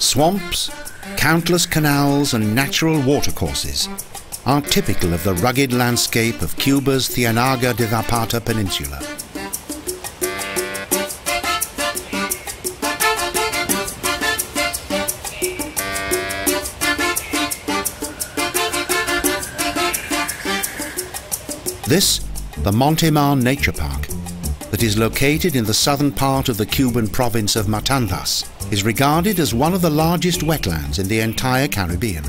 Swamps, countless canals and natural watercourses are typical of the rugged landscape of Cuba's Ciénaga de Zapata Peninsula. This, the Montemar Nature Park, that is located in the southern part of the Cuban province of Matanzas, is regarded as one of the largest wetlands in the entire Caribbean.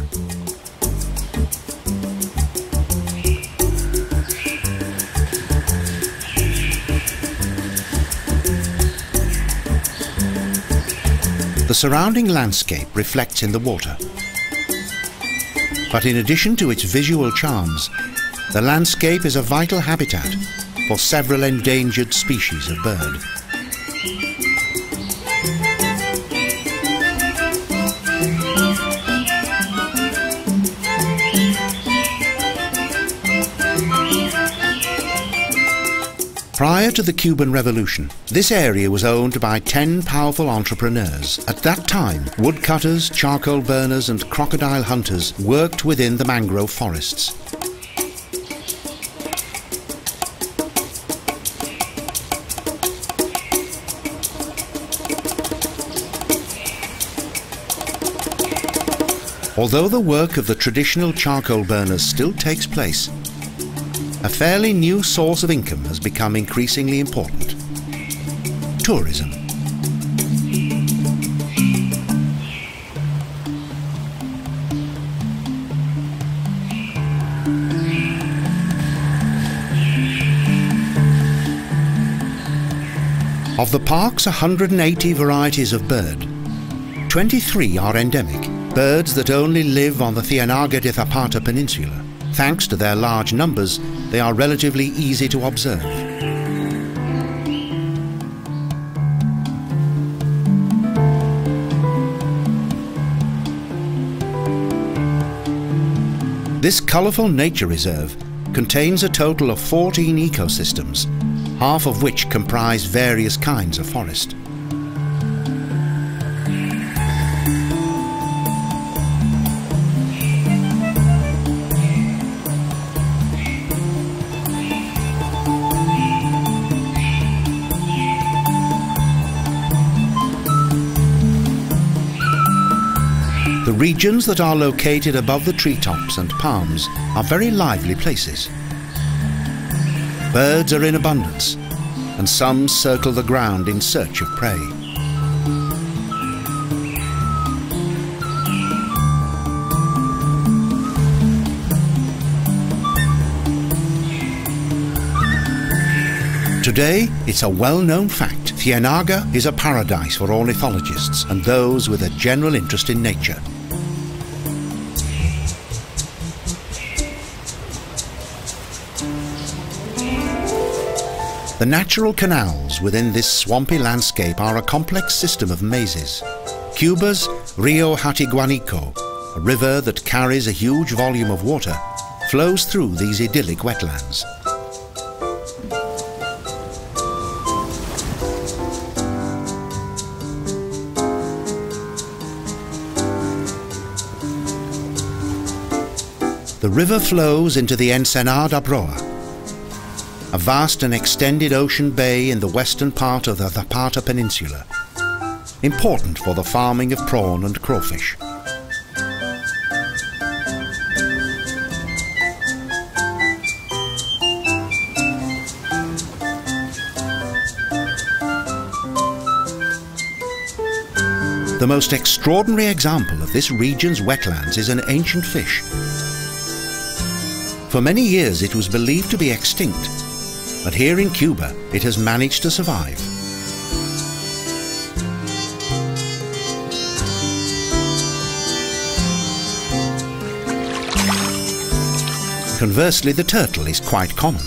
The surrounding landscape reflects in the water. But in addition to its visual charms, the landscape is a vital habitat for several endangered species of bird. Prior to the Cuban Revolution, this area was owned by 10 powerful entrepreneurs. At that time, woodcutters, charcoal burners and crocodile hunters worked within the mangrove forests. Although the work of the traditional charcoal burners still takes place, a fairly new source of income has become increasingly important. Tourism. Of the park's 180 varieties of bird, 23 are endemic birds that only live on the Ciénaga de Zapata Peninsula. Thanks to their large numbers, they are relatively easy to observe. This colourful nature reserve contains a total of 14 ecosystems, half of which comprise various kinds of forest. Regions that are located above the treetops and palms are very lively places. Birds are in abundance, and some circle the ground in search of prey. Today, it's a well-known fact. Ciénaga is a paradise for ornithologists and those with a general interest in nature. The natural canals within this swampy landscape are a complex system of mazes. Cuba's Rio Hatiguanico, a river that carries a huge volume of water, flows through these idyllic wetlands. The river flows into the Ensenada Broa, a vast and extended ocean bay in the western part of the Zapata Peninsula, important for the farming of prawn and crawfish. The most extraordinary example of this region's wetlands is an ancient fish. For many years it was believed to be extinct, but here in Cuba it has managed to survive. Conversely, the turtle is quite common.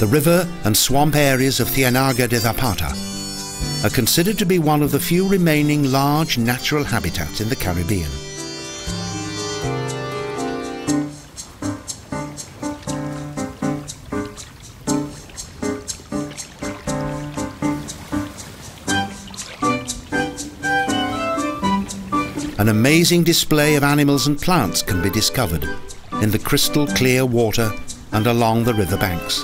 The river and swamp areas of Ciénaga de Zapata are considered to be one of the few remaining large natural habitats in the Caribbean. An amazing display of animals and plants can be discovered in the crystal clear water and along the river banks.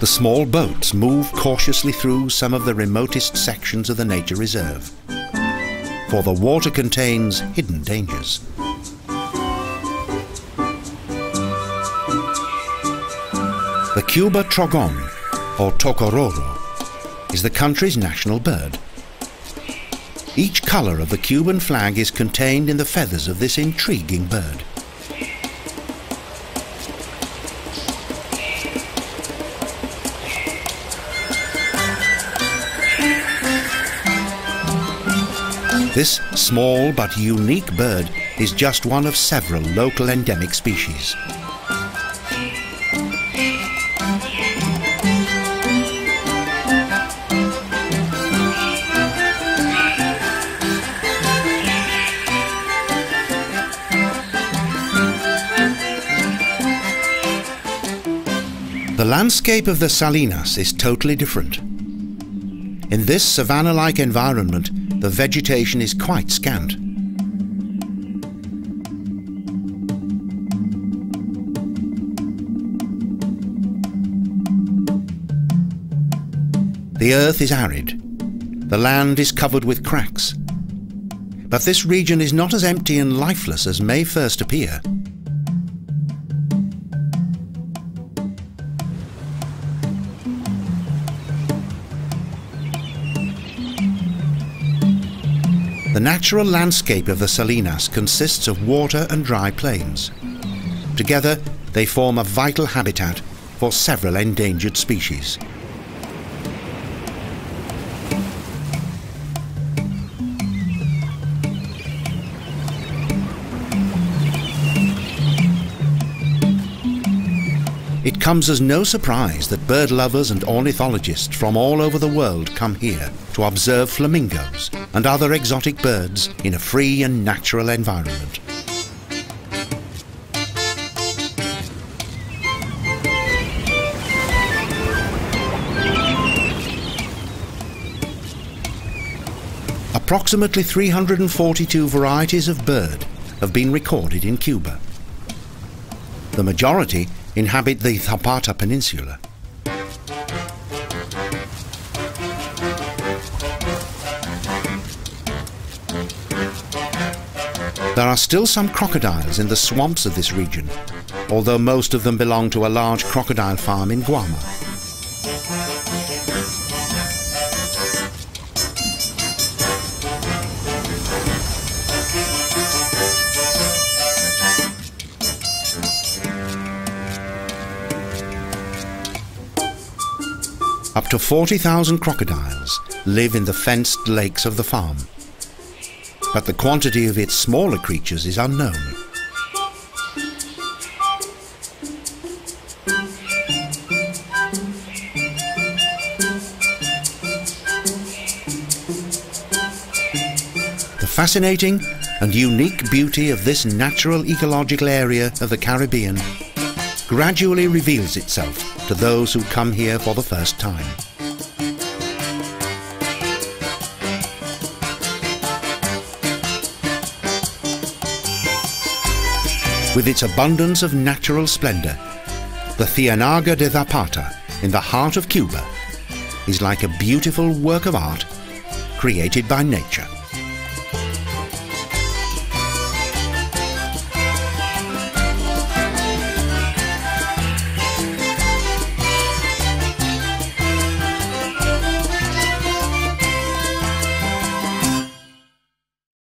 The small boats move cautiously through some of the remotest sections of the nature reserve, for the water contains hidden dangers. The Cuba trogon, or tocororo, is the country's national bird. Each colour of the Cuban flag is contained in the feathers of this intriguing bird. This small but unique bird is just one of several local endemic species. Landscape of the Salinas is totally different. In this savanna-like environment, the vegetation is quite scant. The earth is arid. The land is covered with cracks. But this region is not as empty and lifeless as may first appear. The natural landscape of the Salinas consists of water and dry plains. Together, they form a vital habitat for several endangered species. It comes as no surprise that bird lovers and ornithologists from all over the world come here to observe flamingos and other exotic birds in a free and natural environment. Approximately 342 varieties of bird have been recorded in Cuba. The majority inhabit the Zapata Peninsula. There are still some crocodiles in the swamps of this region, although most of them belong to a large crocodile farm in Guama. Up to 40,000 crocodiles live in the fenced lakes of the farm. But the quantity of its smaller creatures is unknown. The fascinating and unique beauty of this natural ecological area of the Caribbean gradually reveals itself to those who come here for the first time. With its abundance of natural splendor, the Ciénaga de Zapata in the heart of Cuba is like a beautiful work of art created by nature.